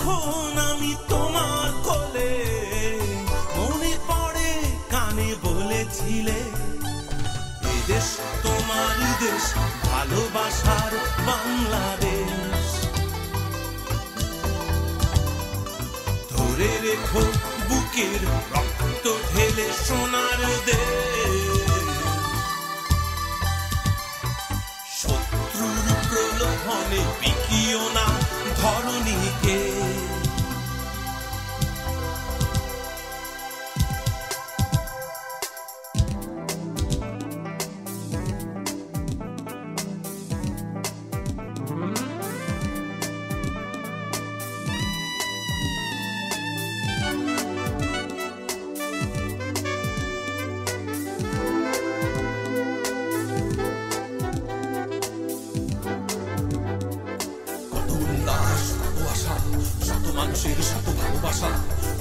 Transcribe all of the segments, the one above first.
যখন আমি তোমার কোলে মনে পড়ে, কানে বলেছিলে এদেশ তোমার দেশ, ভালোবাসার বাংলাদেশ। ধরে রেখো বুকের রক্ত ঢেলে সোনার দেশ। শত্রুর প্রলোভনে মানুষের শত ভালোবাসা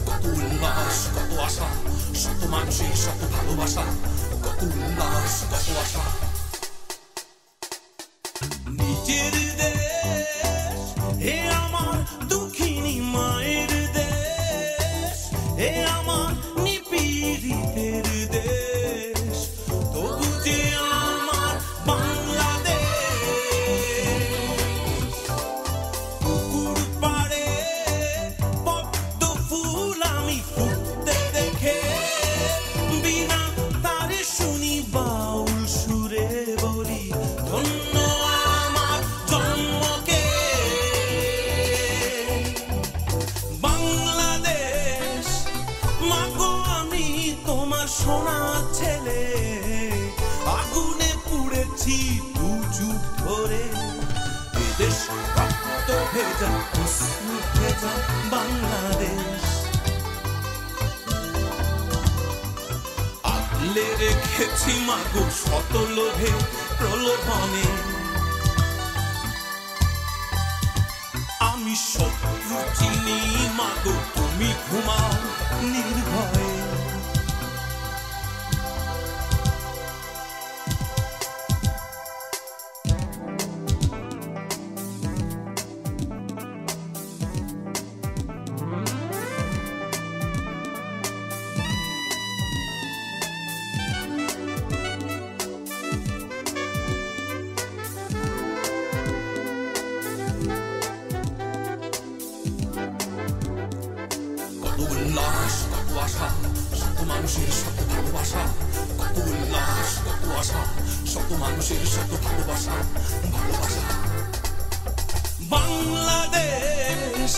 কত উল্লাস কত আশা শত মানুষের শত ভালোবাসা কত উল্লাস কত আশা নিজের দেশ হে আমার দুঃখিনী মায়ের দেশ হে আমার ছেলে। আগুনে পুড়েছি দু যুগ ধরে। রক্ত ভেজা ভেজা বাংলাদেশ। আগলে রেখেছি মাগো শত লোভে প্রলোভনে। আমি শত্রু চিনি মাগো, তুমি ঘুমাও উল্লাস, কত আশা, শত মানুষের শত ভালোবাসা, কত উল্লাস, কত আশা, শত মানুষের শত ভালোবাসা ভালোবাসা। বাংলাদেশ